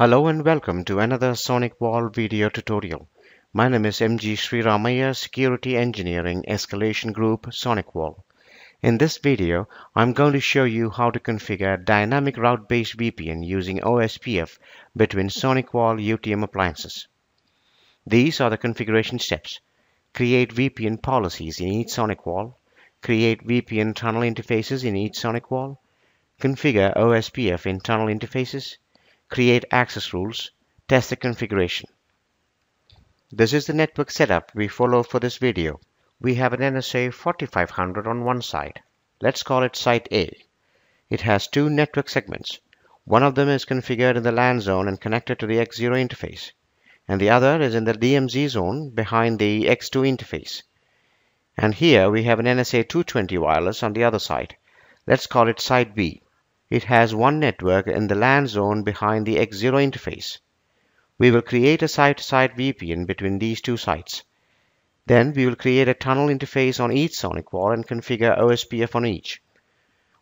Hello and welcome to another SonicWall video tutorial. My name is MG Sriramaya, Security Engineering Escalation Group SonicWall. In this video, I'm going to show you how to configure dynamic route-based VPN using OSPF between SonicWall UTM appliances. These are the configuration steps. Create VPN policies in each SonicWall, create VPN tunnel interfaces in each SonicWall, configure OSPF in tunnel interfaces, create access rules, test the configuration. This is the network setup we follow for this video. We have an NSA 4500 on one side. Let's call it Site A. It has two network segments. One of them is configured in the LAN zone and connected to the X0 interface and the other is in the DMZ zone behind the X2 interface. And here we have an NSA 220 wireless on the other side. Let's call it Site B. It has one network in the LAN zone behind the X0 interface. We will create a site-to-site VPN between these two sites. Then we will create a tunnel interface on each SonicWall and configure OSPF on each.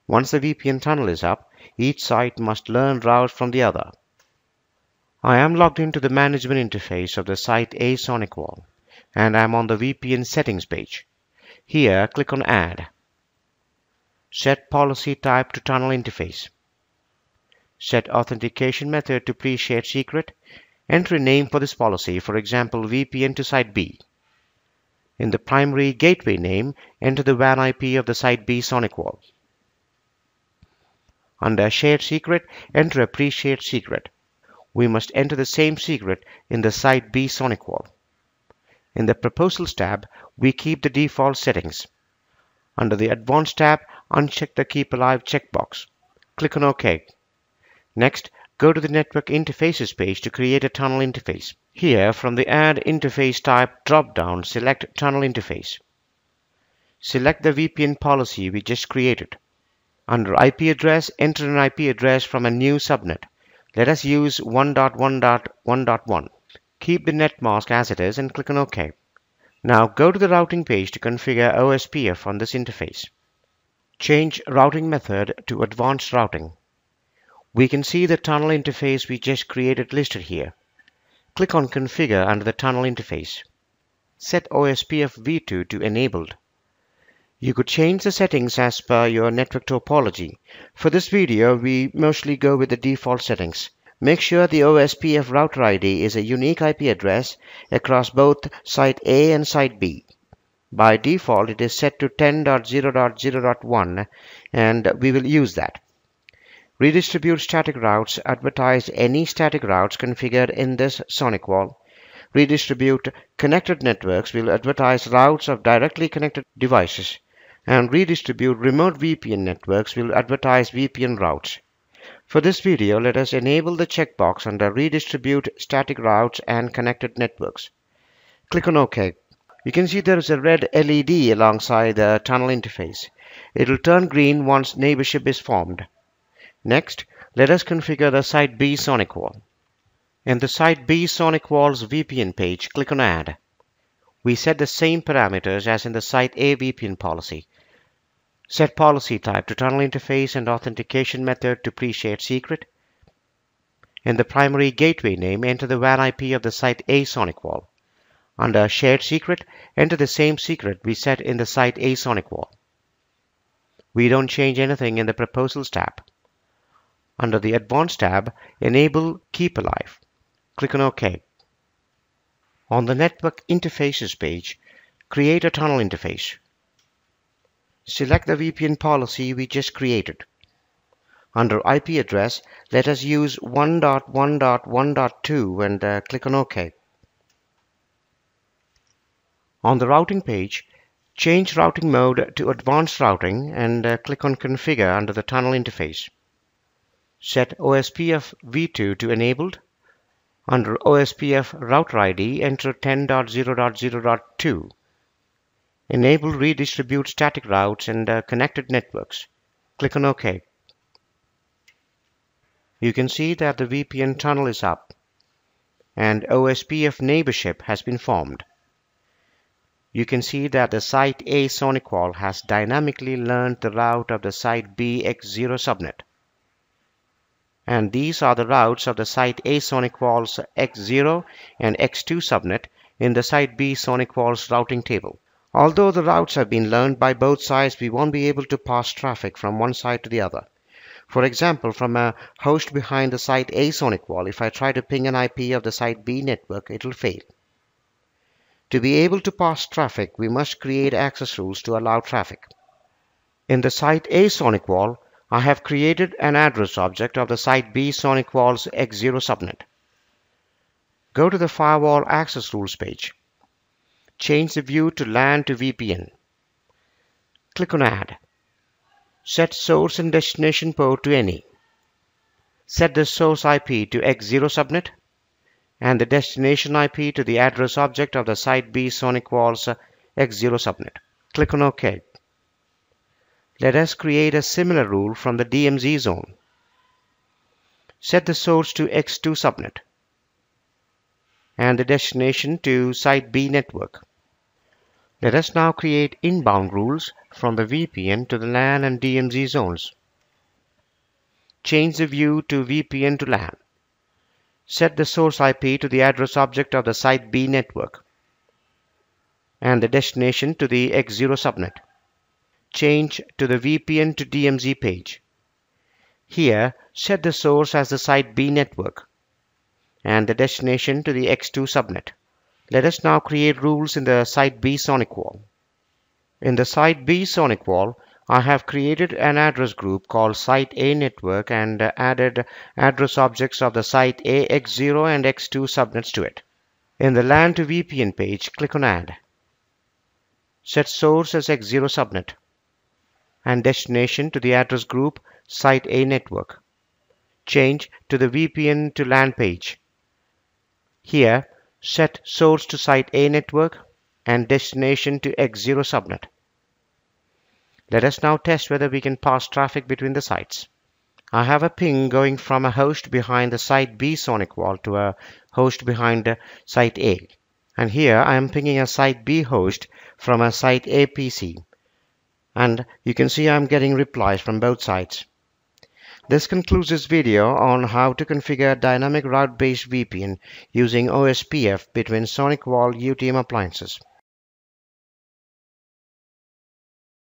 Once the VPN tunnel is up, each site must learn routes from the other. I am logged into the management interface of the Site A SonicWall and I am on the VPN settings page. Here, click on Add. Set policy type to tunnel interface. Set authentication method to pre-shared secret. Enter a name for this policy, for example, VPN to Site B. In the primary gateway name, enter the WAN IP of the Site B SonicWall. Under Shared Secret, enter a pre-shared secret we must enter the same secret in the Site B SonicWall. In the Proposals tab, we keep the default settings. Under the Advanced tab, uncheck the Keep Alive checkbox. Click on OK. Next, go to the Network Interfaces page to create a tunnel interface. Here, from the Add Interface Type drop-down, select Tunnel Interface. Select the VPN policy we just created. Under IP address, enter an IP address from a new subnet. Let us use 1.1.1.1. Keep the net mask as it is and click on OK. Now go to the routing page to configure OSPF on this interface. Change routing method to advanced routing. We can see the tunnel interface we just created listed here. Click on Configure under the tunnel interface. Set OSPF v2 to enabled. You could change the settings as per your network topology. For this video, we mostly go with the default settings. Make sure the OSPF router ID is a unique IP address across both Site A and Site B. By default, it is set to 10.0.0.1 and we will use that. Redistribute static routes advertise any static routes configured in this SonicWall redistribute connected networks will advertise routes of directly connected devices and redistribute remote VPN networks will advertise VPN routes. For this video, let us enable the checkbox under Redistribute Static Routes and Connected Networks. Click on OK. You can see there is a red LED alongside the tunnel interface. It will turn green once neighborship is formed. Next, let us configure the Site B SonicWall. In the Site B SonicWall's VPN page, click on Add. We set the same parameters as in the Site A VPN policy. Set policy type to tunnel interface and authentication method to pre-shared secret. In the primary gateway name, enter the WAN IP of the Site A SonicWall. Under Shared Secret, enter the same secret we set in the Site A SonicWall. We don't change anything in the Proposals tab. Under the Advanced tab, enable Keep Alive. Click on OK. On the Network Interfaces page, create a tunnel interface. Select the VPN policy we just created. Under IP address, let us use 1.1.1.2 and uh, click on OK. On the routing page, change routing mode to advanced routing and uh, click on Configure under the tunnel interface. Set OSPF v2 to enabled under OSPF router ID, enter 10.0.0.2. Enable redistribute static routes and uh, connected networks. Click on OK. You can see that the VPN tunnel is up and OSPF neighborship has been formed. You can see that the Site A SonicWall has dynamically learned the route of the Site B X0 subnet. and these are the routes of the Site A SonicWall's X0 and X2 subnet in the Site B SonicWall's routing table. Although the routes have been learned by both sides, we won't be able to pass traffic from one side to the other. For example, from a host behind the Site A SonicWall, if I try to ping an IP of the Site B network, it will fail. To be able to pass traffic, we must create access rules to allow traffic. In the Site A SonicWall, I have created an address object of the Site B SonicWall's X0 subnet. Go to the Firewall Access Rules page. Change the view to LAN to VPN. Click on Add. Set source and destination port to any. Set the source IP to X0 subnet and the destination IP to the address object of the Site B SonicWall's X0 subnet. Click on OK. Let us create a similar rule from the DMZ zone. Set the source to X2 subnet and the destination to Site B network. Let us now create inbound rules from the VPN to the LAN and DMZ zones. Change the view to VPN to LAN. Set the source IP to the address object of the Site B network and the destination to the X0 subnet. Change to the VPN to DMZ page. Here, set the source as the Site B network and the destination to the X2 subnet. Let us now create rules in the Site B SonicWall. In the Site B SonicWall, I have created an address group called Site A Network and added address objects of the Site A X0 and X2 subnets to it. In the LAN to VPN page, click on Add. Set source as X0 subnet and destination to the address group Site A Network. Change to the VPN to LAN page. Here, set source to Site A network and destination to X0 subnet. Let us now test whether we can pass traffic between the sites. I have a ping going from a host behind the Site B SonicWall to a host behind Site A. And here I am pinging a Site B host from a Site A PC. And you can see I'm getting replies from both sides. This concludes this video on how to configure dynamic route-based VPN using OSPF between SonicWall UTM appliances.